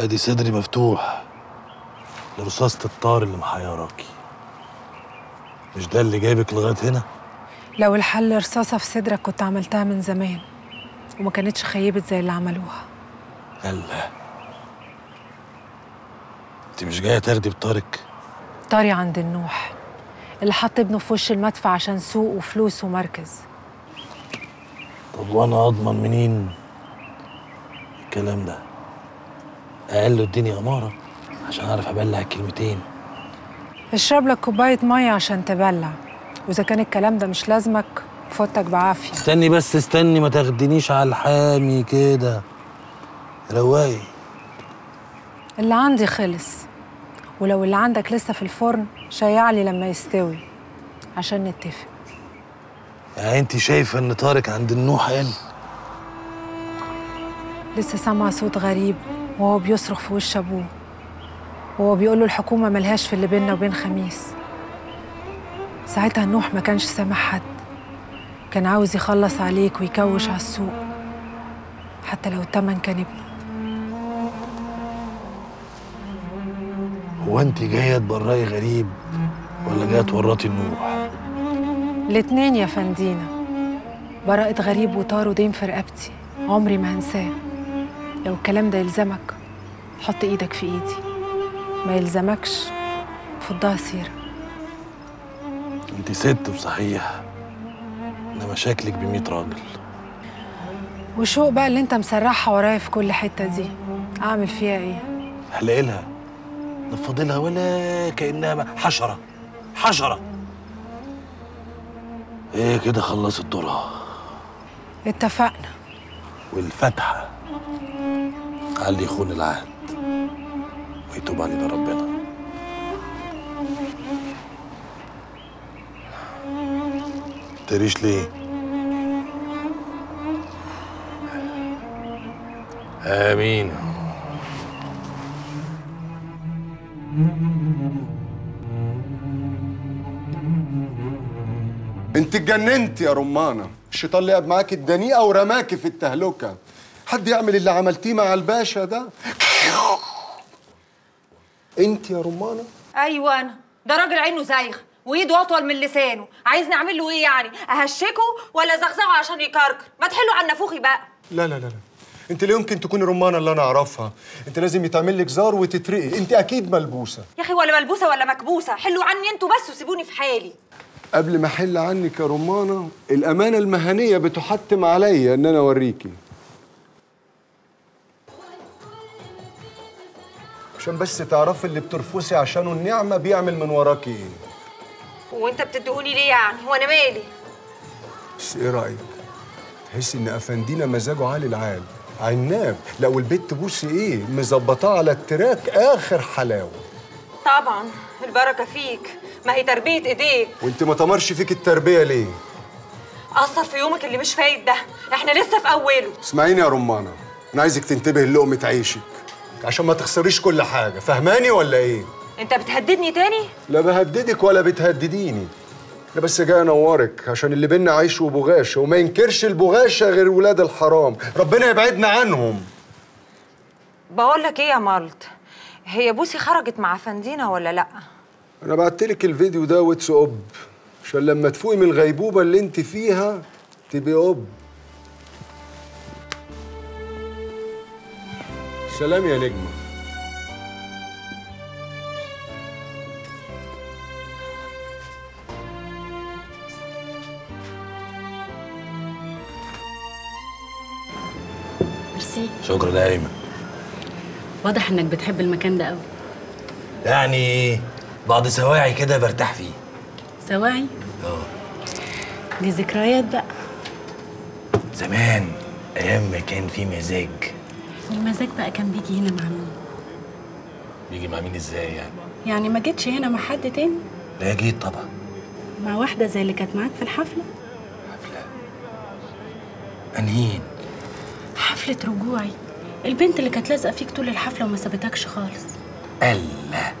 أدي صدري مفتوح لرصاصة الطار اللي محيراكي مش ده اللي جايبك لغاية هنا؟ لو الحل رصاصة في صدرك كنت عملتها من زمان وما كانتش خيبت زي اللي عملوها الله انت مش جاية تاخدي بطارك؟ طاري عند النوح اللي حط ابنه في وش المدفع عشان سوق وفلوس ومركز طب وأنا أضمن منين الكلام ده؟ أقل اديني أمارة عشان أعرف أبلع الكلمتين. اشرب لك كوباية مية عشان تبلع. وإذا كان الكلام ده مش لازمك فوتك بعافية. استني بس استني ما تاخدنيش على الحامي كده. رواقي اللي عندي خلص. ولو اللي عندك لسه في الفرن شيعلي لما يستوي. عشان نتفق. يعني انت شايفة إن طارق عند النوح قال لسه سامعة صوت غريب. وهو بيصرخ في وش أبوه. وهو بيقول له الحكومة ملهاش في اللي بيننا وبين خميس. ساعتها نوح ما كانش سامع حد. كان عاوز يخلص عليك ويكوش على السوق. حتى لو التمن كان ابنه. هو انت جاية تبرئي غريب ولا جاية تورطي النوح؟ الاتنين يا فندينا براءة غريب وطار ودين في رقبتي. عمري ما هنساه. لو الكلام ده يلزمك حط إيدك في إيدي. ما يلزمكش فضها سيرة. أنت ست بصحيح انما شكلك بميت راجل. وشوق بقى اللي أنت مسرحها ورايا في كل حتة دي. أعمل فيها إيه؟ احلقي لها لها ولا كأنها حشرة. حشرة. إيه كده خلصت دورها. اتفقنا. والفتحه علي يخون العهد. ويتوب علينا ربنا. تريش ليه؟ آمين. انت اتجننت يا رمانة. الشيطان لعب معاك الدنيئة ورماكي في التهلكة. حد يعمل اللي عملتيه مع الباشا ده؟ انت يا رمانة. أيوه أنا. ده راجل عينه زايغ وإيده أطول من لسانه. عايزني أعمل له إيه يعني؟ أهشكه ولا زغزغه عشان يكركر؟ ما تحلوا عن نافوخي بقى. لا لا لا لا. انت لا يمكن تكوني رمانة اللي أنا أعرفها. انت لازم يتعمل لك زار وتترقي. انت أكيد ملبوسة. يا أخي ولا ملبوسة ولا مكبوسة. حلوا عني أنتوا بس وسيبوني في حالي. قبل ما أحل عنك يا رمانة الأمانة المهنية بتحتم عليا إن أنا أوريكي. عشان بس تعرفي اللي بترفسي عشانه النعمة بيعمل من وراكي. إيه وانت بتدهوني ليه يعني؟ وأنا مالي؟ بس إيه رأيك؟ تحس إن أفندينا مزاجه عالي العال. عناب لا والبت بوسي إيه؟ مظبطاه على ال track آخر حلاوة. طبعا البركة فيك. ما هي تربية إيديك. وأنت ما تمرش فيك التربية ليه؟ أثر في يومك اللي مش فايت ده. إحنا لسه في أوله. اسمعيني يا رمانة أنا عايزك تنتبهي للقمة عيشك. عشان ما تخسريش كل حاجة. فهماني ولا إيه؟ انت بتهددني تاني؟ لا بهددك ولا بتهدديني. أنا بس جاي انورك عشان اللي بينا عيش وبغاشه وما ينكرش البغاشة غير ولاد الحرام. ربنا يبعدنا عنهم. بقول لك إيه يا مالت هي بوسي خرجت مع أفندينا ولا لا؟ أنا بعتلك الفيديو ده واتس اب عشان لما تفوقي من الغيبوبة اللي انت فيها تبقي اب سلام يا نجمة. ميرسي. شكرا يا أيمن. واضح إنك بتحب المكان ده قوي يعني بعض سواعي كده برتاح فيه. سواعي؟ دي ذكريات بقى. زمان أيام ما كان في مزاج. المزاج بقى كان بيجي هنا مع مين؟ بيجي مع مين إزاي يعني؟ يعني ما جيتش هنا مع حد تاني؟ لا جيت طبعا. مع واحدة زي اللي كانت معاك في الحفلة؟ أنهين. حفلة رجوعي. البنت اللي كانت لازقة فيك طول الحفلة وما سابتكش خالص. الله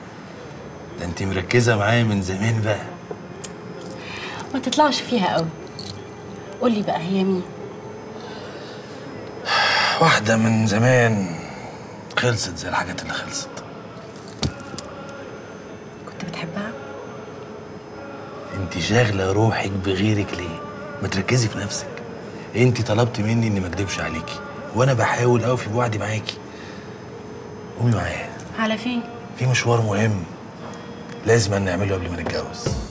ده انت مركزة معايا من زمان بقى. ما تطلعش فيها قوي. قولي بقى هي مين؟ واحدة من زمان. خلصت زي الحاجات اللي خلصت. كنت بتحبها؟ انت شاغلة روحك بغيرك ليه؟ ما تركزي في نفسك. انت طلبت مني اني ما اكدبش عليكي. وأنا بحاول اوفي بوعدي معاكي. قومي معايا. على فين؟ في مشوار مهم لازم نعمله قبل ما نتجوز.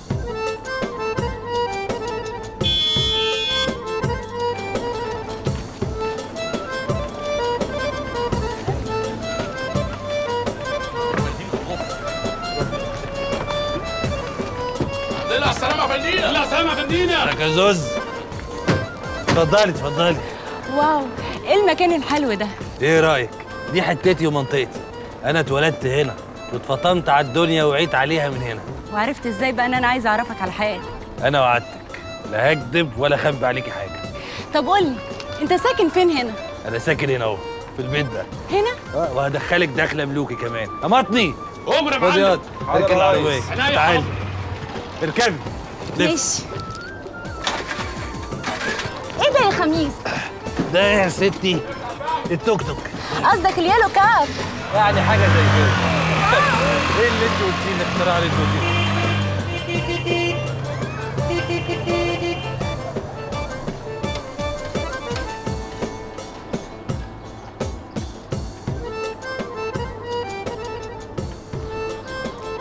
فندينا لا يا فندينا يا زوز. اتفضلي اتفضلي واو إيه المكان الحلو ده؟ إيه رأيك؟ دي حتتي ومنطقتي. أنا اتولدت هنا واتفطمت على الدنيا وعيت عليها من هنا. وعرفت إزاي بقى إن أنا عايزه أعرفك على حقيقتك أنا وعدتك. لا هكدب ولا اخبي عليكي حاجة. طب قولي أنت ساكن فين هنا؟ أنا ساكن هنا أهو في البيت ده. هنا؟ آه وهدخلك دخلة ملوكي كمان. امطني عمر يا معلم. اركن العربية. تعالي اركبي. ماشي إيه ده يا خميس؟ ده يا ستي التوك توك. قصدك ال yellow cab يعني حاجة زي كده. إيه اللي انت قلتيه اللي اخترع لي التوك توك.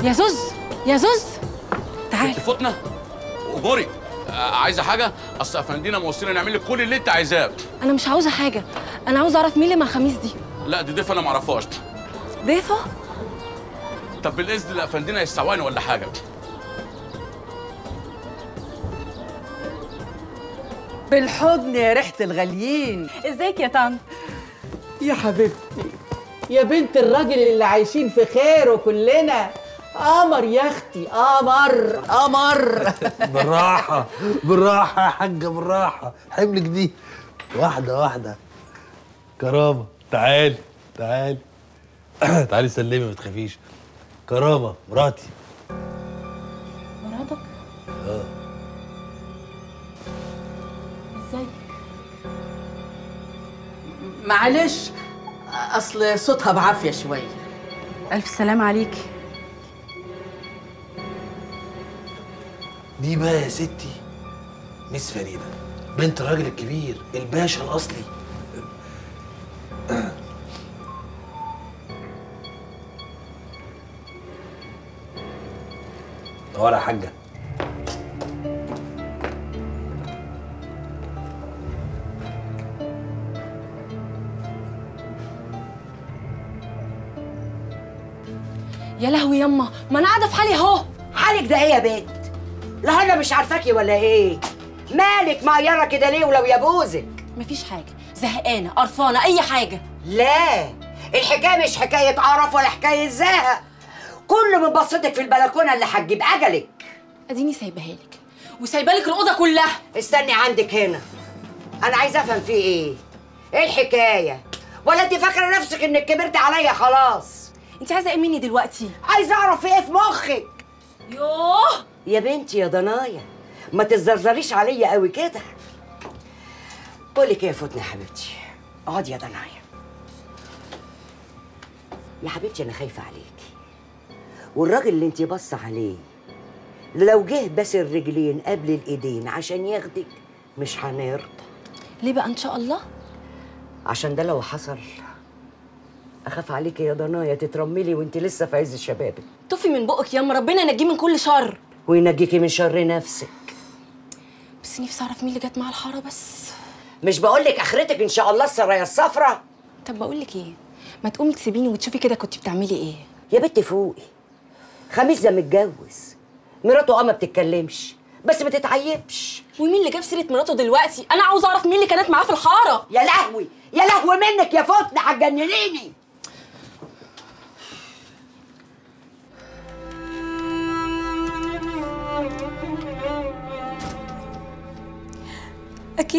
يا زوز يا زوز تعال. تفوتنا وجوري آه، عايزة حاجة؟ أصل أفندينا موصينا نعمل لك كل اللي أنت عايزاه. أنا مش عاوزة حاجة. أنا عاوزة أعرف مين اللي مع خميس دي. لا دي ضيف أنا معرفهاش. ضيفة؟ طب بالإذن لأفندينا يستواني ولا حاجة؟ بالحضن يا ريحة الغاليين. إزيك يا طن؟ يا حبيبتي يا بنت الراجل اللي عايشين في خيره كلنا. قمر يا أختي قمر قمر. بالراحة بالراحة يا حاجة بالراحة. حملك دي. واحدة واحدة. كرامة. تعالي تعالي تعالي سلمي ما تخافيش. كرامة مراتي. مراتك؟ آه. إزاي معلش أصل صوتها بعافية شوية. ألف سلام عليك. دي بقى يا ستي ميس فريدة بنت الراجل الكبير الباشا الأصلي. نور يا حاجة. يا لهوي يما ما أنا قاعدة في حالي أهو. حالك ده إيه يا بنت؟ لا أنا مش عارفاكي ولا إيه؟ مالك معيره كده ليه ولو يجوزك؟ مفيش حاجة. زهقانة قرفانة أي حاجة. لا الحكاية مش حكاية قرف ولا حكاية زهق. كل من بصتك في البلكونة اللي هتجيب أجلك. أديني سايباها لك. وسايبه لك الأوضة كلها. استني عندك هنا. أنا عايزه أفهم في إيه؟ إيه الحكاية؟ ولا أنت فاكرة نفسك إنك كبرت عليا خلاص؟ أنت عايزة إيه مني دلوقتي؟ عايزه أعرف في إيه في مخك؟ يوه! يا بنتي يا ضنايا ما تزرزريش عليا قوي كده. بقولك إيه يا فوتنا يا حبيبتي. اقعدي يا ضنايا. يا حبيبتي أنا خايفة عليكي. والراجل اللي انت باصة عليه لو جه بس الرجلين قبل الإيدين عشان ياخدك مش هنرضى. ليه بقى؟ إن شاء الله. عشان ده لو حصل أخاف عليكي يا ضنايا تترملي وانت لسه في عز شبابك. طفي من بقك ياما ربنا ينجيه من كل شر. وينجيكي من شر نفسك؟ بس نفسي اعرف مين اللي جت معاه الحارة بس؟ مش بقولك أخرتك إن شاء الله السرايا الصفرا طب بقول لك إيه ما تقومي تسيبيني وتشوفي كده كنت بتعملي إيه. يا بنت فوقي. خميس ده متجوز. مراته آه ما بتتكلمش بس ما تتعيبش. ومين اللي جاب سيرة مراته دلوقتي؟ أنا عاوزه أعرف مين اللي كانت معاه في الحارة. يا لهوي يا لهوي منك يا فتنة هتجننيني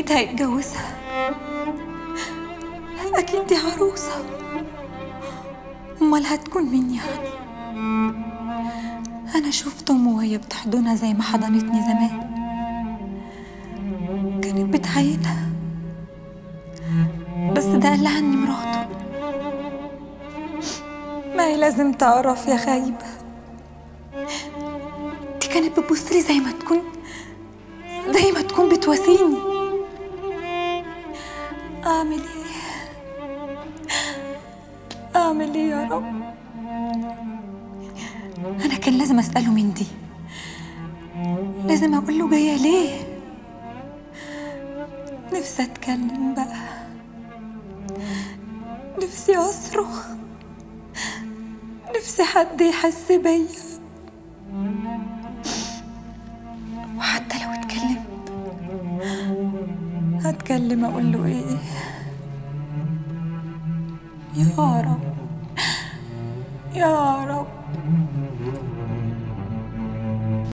أكيد هيتجوزها. أكيد دي عروسة. أمال هتكون مين يعني؟ أنا شفت أمه وهي بتحضنها زي ما حضنتني زمان. كانت بتعينها. بس ده قال لها إني مراته. ما هي لازم تعرف يا خايبة دي كانت بتبص لي زي ما تكون زي ما تكون بتواسيني. أعمل إيه؟ أعمل إيه يا رب؟ أنا كان لازم أسأله من دي. لازم أقول له جاية ليه؟ نفسي أتكلم بقى. نفسي أصرخ. نفسي حد يحس بيا. وحتى لو اتكلمت هتكلم أقول له إيه؟ يا رب يا رب